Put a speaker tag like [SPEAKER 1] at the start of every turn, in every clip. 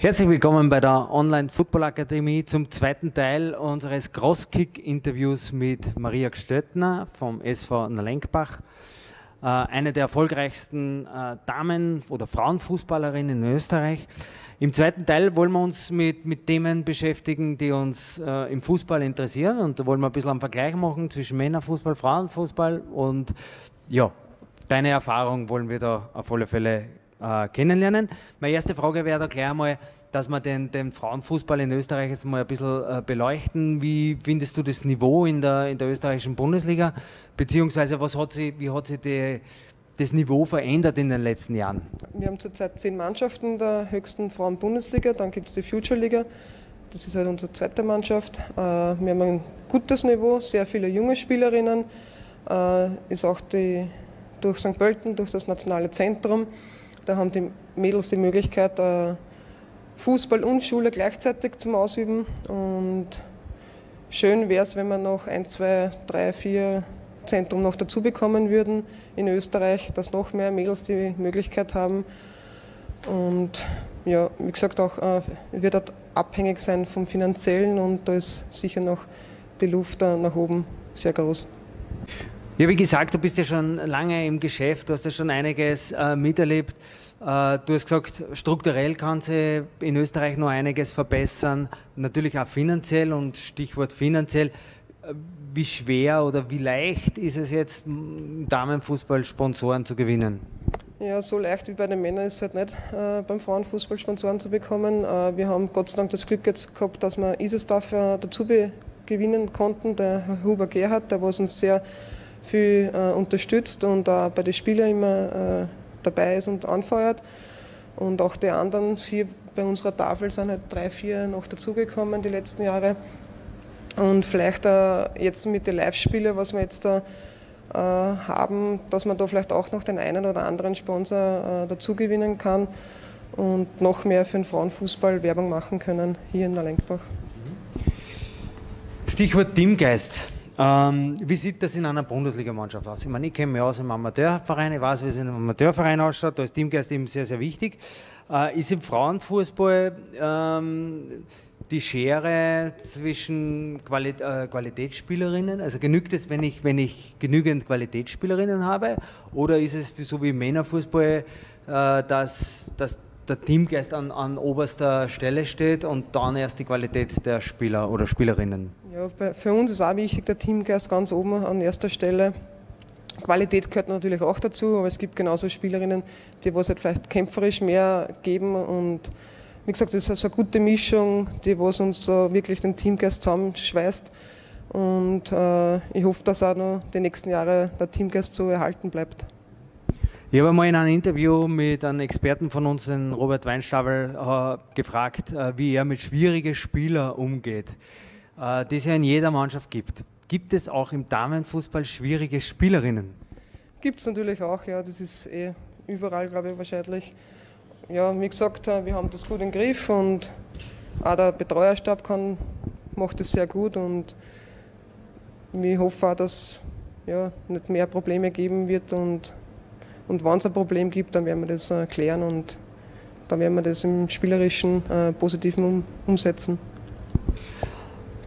[SPEAKER 1] Herzlich willkommen bei der Online Football Akademie zum zweiten Teil unseres Crosskick-Interviews mit Maria Gstöttner vom SV Nalenkbach. Äh, eine der erfolgreichsten äh, Damen- oder Frauenfußballerinnen in Österreich. Im zweiten Teil wollen wir uns mit, mit Themen beschäftigen, die uns äh, im Fußball interessieren. Und da wollen wir ein bisschen einen Vergleich machen zwischen Männerfußball, Frauenfußball. Und ja, deine Erfahrung wollen wir da auf alle Fälle äh, kennenlernen. Meine erste Frage wäre da gleich einmal, dass wir den, den Frauenfußball in Österreich jetzt mal ein bisschen äh, beleuchten. Wie findest du das Niveau in der, in der österreichischen Bundesliga? Beziehungsweise was hat sie, wie hat sich das Niveau verändert in den letzten Jahren?
[SPEAKER 2] Wir haben zurzeit zehn Mannschaften der höchsten Frauen-Bundesliga, dann gibt es die Future Liga. Das ist halt unsere zweite Mannschaft. Äh, wir haben ein gutes Niveau, sehr viele junge Spielerinnen. Äh, ist auch die, durch St. Pölten, durch das nationale Zentrum da haben die Mädels die Möglichkeit, äh, Fußball und Schule gleichzeitig zum Ausüben. Und schön wäre es, wenn wir noch ein, zwei, drei, vier Zentrum noch dazu bekommen würden in Österreich, dass noch mehr Mädels die Möglichkeit haben. Und ja, wie gesagt, auch äh, wird das abhängig sein vom Finanziellen und da ist sicher noch die Luft nach oben sehr groß.
[SPEAKER 1] Ja, wie gesagt, du bist ja schon lange im Geschäft, du hast ja schon einiges äh, miterlebt. Äh, du hast gesagt, strukturell kann sich in Österreich noch einiges verbessern, natürlich auch finanziell und Stichwort finanziell. Äh, wie schwer oder wie leicht ist es jetzt, Damenfußball Sponsoren zu gewinnen?
[SPEAKER 2] Ja, so leicht wie bei den Männern ist es halt nicht, äh, beim Frauenfußball Sponsoren zu bekommen. Äh, wir haben Gott sei Dank das Glück jetzt gehabt, dass wir ISIS dafür dazu gewinnen konnten. Der Huber Gerhard, der was uns sehr viel äh, unterstützt und auch bei den Spielern immer äh, dabei ist und anfeuert. Und auch die anderen hier bei unserer Tafel sind halt drei, vier noch dazugekommen die letzten Jahre. Und vielleicht äh, jetzt mit den Live-Spielen, was wir jetzt da äh, haben, dass man da vielleicht auch noch den einen oder anderen Sponsor äh, dazugewinnen kann und noch mehr für den Frauenfußball Werbung machen können hier in Nalenkbach.
[SPEAKER 1] Stichwort Teamgeist. Ähm, wie sieht das in einer Bundesligamannschaft aus? Ich meine, ich kenne mich aus im Amateurverein, ich weiß, wie es in einem Amateurverein ausschaut, da ist Teamgeist eben sehr, sehr wichtig. Äh, ist im Frauenfußball ähm, die Schere zwischen Quali äh, Qualitätsspielerinnen, also genügt es, wenn ich, wenn ich genügend Qualitätsspielerinnen habe, oder ist es so wie im Männerfußball, äh, dass, dass der Teamgeist an, an oberster Stelle steht und dann erst die Qualität der Spieler oder Spielerinnen?
[SPEAKER 2] Ja, für uns ist auch wichtig der Teamgeist ganz oben an erster Stelle. Qualität gehört natürlich auch dazu, aber es gibt genauso Spielerinnen, die was halt vielleicht kämpferisch mehr geben und wie gesagt, es ist also eine gute Mischung, die was uns so wirklich den Teamgeist zusammenschweißt und äh, ich hoffe, dass auch noch die nächsten Jahre der Teamgeist so erhalten bleibt.
[SPEAKER 1] Ich habe mal in einem Interview mit einem Experten von uns, den Robert Weinstabel, äh, gefragt, äh, wie er mit schwierigen Spielern umgeht, äh, die es ja in jeder Mannschaft gibt. Gibt es auch im Damenfußball schwierige Spielerinnen?
[SPEAKER 2] Gibt es natürlich auch, ja. Das ist eh überall, glaube ich, wahrscheinlich. Ja, wie gesagt, wir haben das gut im Griff und auch der Betreuerstab kann, macht das sehr gut und ich hoffe auch, dass ja, nicht mehr Probleme geben wird und und wenn es ein Problem gibt, dann werden wir das äh, klären und dann werden wir das im spielerischen äh, Positiven um, umsetzen.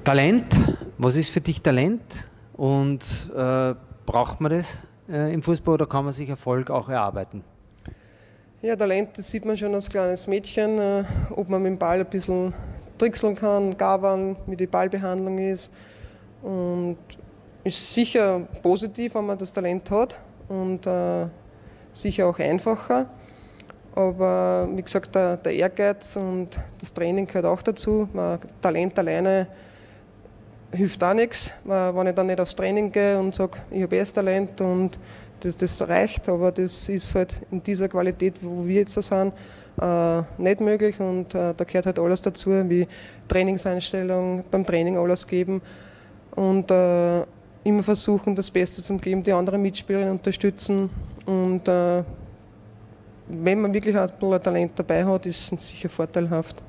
[SPEAKER 1] Talent, was ist für dich Talent und äh, braucht man das äh, im Fußball oder kann man sich Erfolg auch erarbeiten?
[SPEAKER 2] Ja, Talent, das sieht man schon als kleines Mädchen, äh, ob man mit dem Ball ein bisschen trickseln kann, gabern, wie die Ballbehandlung ist. Und ist sicher positiv, wenn man das Talent hat. Und äh, sicher auch einfacher. Aber wie gesagt, der, der, Ehrgeiz und das Training gehört auch dazu. Man, Talent alleine hilft auch nichts. wenn ich dann nicht aufs Training gehe und sage, ich habe erst Talent und das, das reicht, aber das ist halt in dieser Qualität, wo wir jetzt sind, äh, nicht möglich und äh, da gehört halt alles dazu, wie Trainingseinstellung, beim Training alles geben und äh, immer versuchen, das Beste zu geben, die anderen Mitspielerinnen unterstützen und äh, wenn man wirklich ein Talent dabei hat, ist es sicher vorteilhaft.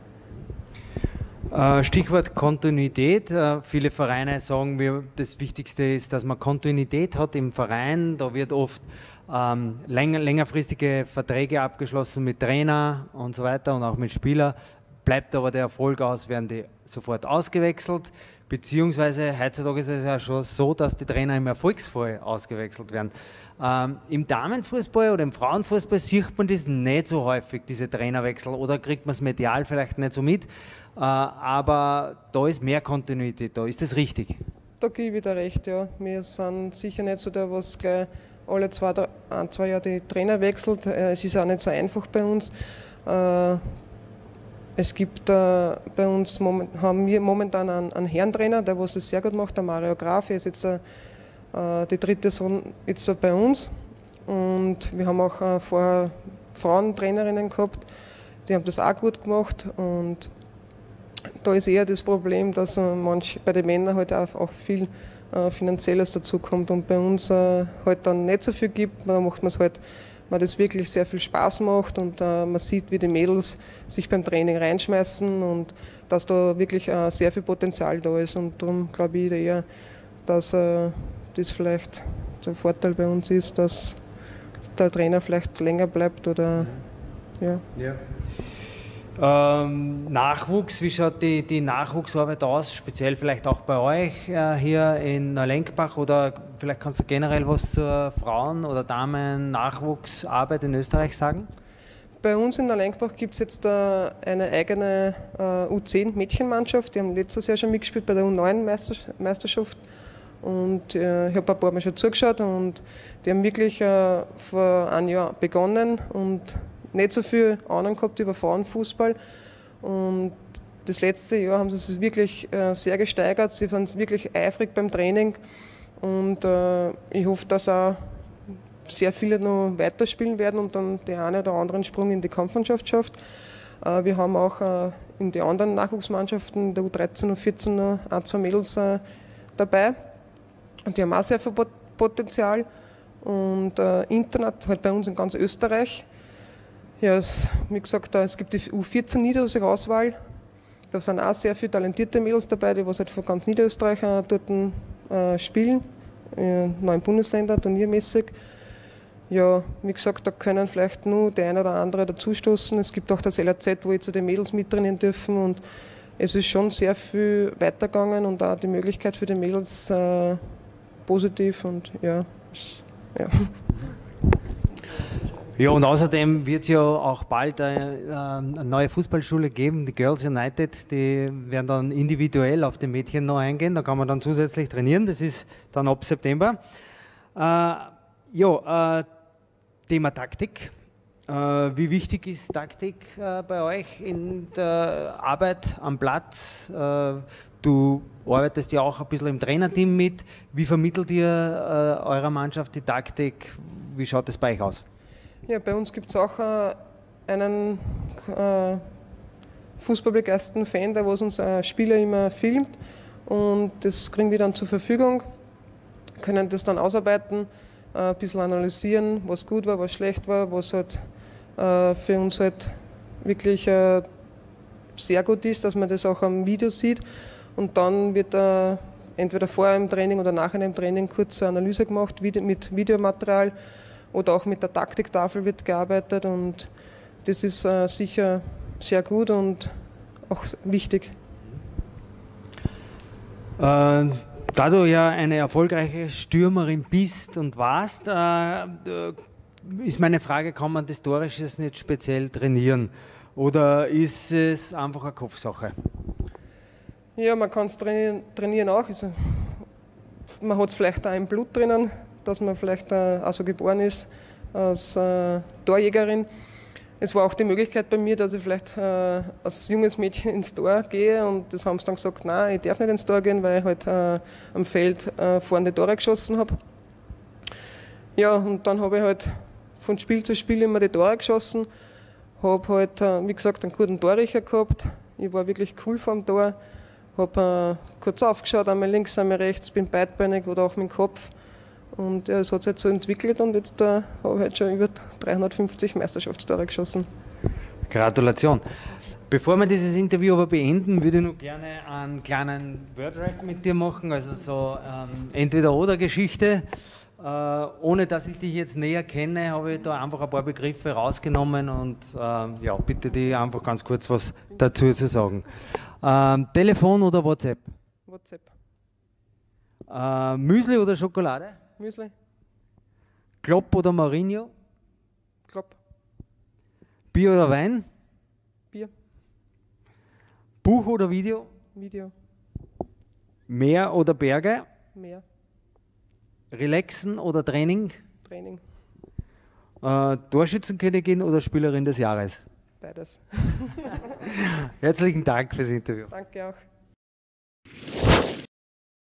[SPEAKER 1] Äh, Stichwort Kontinuität. Äh, viele Vereine sagen, das Wichtigste ist, dass man Kontinuität hat im Verein. Da wird oft ähm, länger, längerfristige Verträge abgeschlossen mit Trainer und so weiter und auch mit Spielern. bleibt aber der Erfolg aus, werden die sofort ausgewechselt. Beziehungsweise heutzutage ist es ja schon so, dass die Trainer im Erfolgsfall ausgewechselt werden. Ähm, Im Damenfußball oder im Frauenfußball sieht man das nicht so häufig, diese Trainerwechsel, oder kriegt man es medial vielleicht nicht so mit. Äh, aber da ist mehr Kontinuität da. Ist das richtig?
[SPEAKER 2] Da gebe ich dir recht, ja. Wir sind sicher nicht so der, was gleich alle zwei, ein, zwei Jahre die Trainer wechselt. Äh, es ist auch nicht so einfach bei uns. Äh, es gibt äh, bei uns, haben wir momentan einen, einen Herrentrainer, der was das sehr gut macht, der Mario Graf, er ist jetzt äh, die dritte Sohn jetzt bei uns. Und wir haben auch äh, vorher Frauentrainerinnen gehabt, die haben das auch gut gemacht. Und da ist eher das Problem, dass manch, bei den Männern halt auch, auch viel äh, Finanzielles dazu kommt und bei uns äh, halt dann nicht so viel gibt. Da macht man es halt weil das wirklich sehr viel Spaß macht und äh, man sieht, wie die Mädels sich beim Training reinschmeißen und dass da wirklich äh, sehr viel Potenzial da ist. Und darum glaube ich eher, dass äh, das vielleicht der Vorteil bei uns ist, dass der Trainer vielleicht länger bleibt oder ja. ja.
[SPEAKER 1] Ähm, Nachwuchs, wie schaut die, die Nachwuchsarbeit aus, speziell vielleicht auch bei euch äh, hier in Lenkbach oder vielleicht kannst du generell was zur Frauen- oder Damen-Nachwuchsarbeit in Österreich sagen?
[SPEAKER 2] Bei uns in der Lenkbach gibt es jetzt eine eigene äh, U10-Mädchenmannschaft. Die haben letztes Jahr schon mitgespielt bei der U9-Meisterschaft. Und äh, ich habe ein paar Mal schon zugeschaut und die haben wirklich äh, vor einem Jahr begonnen und nicht so viel Ahnung gehabt über Frauenfußball. Und das letzte Jahr haben sie es wirklich sehr gesteigert. Sie waren wirklich eifrig beim Training. Und äh, ich hoffe, dass auch sehr viele noch weiterspielen werden und dann den einen oder anderen Sprung in die Kampfmannschaft schafft. Äh, wir haben auch äh, in den anderen Nachwuchsmannschaften, der U13 und U14, noch ein, zwei Mädels äh, dabei. Und die haben auch sehr viel Potenzial. Und äh, Internet halt bei uns in ganz Österreich. Ja, es, wie gesagt, es gibt die U14 Niederösterreich Auswahl. Da sind auch sehr viele talentierte Mädels dabei, die was halt von ganz Niederösterreich dort äh, spielen, in neun Bundesländer, turniermäßig. Ja, wie gesagt, da können vielleicht nur der eine oder andere dazustoßen. Es gibt auch das LRZ, wo jetzt so die Mädels mittrainieren dürfen und es ist schon sehr viel weitergegangen und auch die Möglichkeit für die Mädels äh, positiv und ja, ja.
[SPEAKER 1] Ja, und außerdem wird es ja auch bald eine, äh, eine, neue Fußballschule geben, die Girls United. Die werden dann individuell auf die Mädchen noch eingehen. Da kann man dann zusätzlich trainieren. Das ist dann ab September. Äh, ja, äh, Thema Taktik. Äh, wie wichtig ist Taktik äh, bei euch in der Arbeit am Platz? Äh, du arbeitest ja auch ein bisschen im Trainerteam mit. Wie vermittelt ihr eurer Mannschaft die Taktik? Wie schaut es bei euch aus?
[SPEAKER 2] Ja, bei uns gibt es auch äh, einen äh, fußballbegeisterten Fan, der was uns äh, Spieler immer filmt und das kriegen wir dann zur Verfügung, können das dann ausarbeiten, äh, ein bisschen analysieren, was gut war, was schlecht war, was halt äh, für uns halt wirklich äh, sehr gut ist, dass man das auch am Video sieht und dann wird entweder vorher im Training oder nachher im Training kurze Analyse gemacht mit Videomaterial oder auch mit der Taktiktafel wird gearbeitet und das ist äh, sicher sehr gut und auch wichtig.
[SPEAKER 1] Äh, da du ja eine erfolgreiche Stürmerin bist und warst, äh, ist meine Frage, kann man das Torisches nicht speziell trainieren oder ist es einfach eine Kopfsache?
[SPEAKER 2] Ja, man kann es trainieren, trainieren auch. Also, man hat es vielleicht auch im Blut drinnen, dass man vielleicht äh, auch so geboren ist als äh, Torjägerin. Es war auch die Möglichkeit bei mir, dass ich vielleicht äh, als junges Mädchen ins Tor gehe und das haben sie dann gesagt, nein, ich darf nicht ins Tor gehen, weil ich halt äh, am Feld äh, vorne Tore geschossen habe. Ja, und dann habe ich halt von Spiel zu Spiel immer die Tore geschossen, habe halt, äh, wie gesagt, einen guten Torrichter gehabt. Ich war wirklich cool vom Tor, habe kurz aufgeschaut, einmal links, einmal rechts, bin beidbeinig oder auch mit dem Kopf und ja, es hat sich halt so entwickelt und jetzt da habe ich halt schon über 350 Meisterschaftstore geschossen.
[SPEAKER 1] Gratulation. Bevor wir dieses Interview aber beenden, würde ich noch gerne einen kleinen Wordrap mit dir machen, also so ähm, entweder oder Geschichte. Äh, ohne dass ich dich jetzt näher kenne, habe ich da einfach ein paar Begriffe rausgenommen und äh, ja, bitte dir einfach ganz kurz was dazu zu sagen. Ähm, Telefon oder WhatsApp?
[SPEAKER 2] WhatsApp.
[SPEAKER 1] Äh, Müsli oder Schokolade?
[SPEAKER 2] Müsli.
[SPEAKER 1] Klopp oder Mourinho?
[SPEAKER 2] Klopp.
[SPEAKER 1] Bier oder Wein?
[SPEAKER 2] Bier.
[SPEAKER 1] Buch oder Video?
[SPEAKER 2] Video.
[SPEAKER 1] Meer oder Berge?
[SPEAKER 2] Meer.
[SPEAKER 1] Relaxen oder Training?
[SPEAKER 2] Training.
[SPEAKER 1] Äh, Torschützenkönigin oder Spielerin des Jahres?
[SPEAKER 2] Beides.
[SPEAKER 1] Herzlichen Dank fürs Interview.
[SPEAKER 2] Danke auch.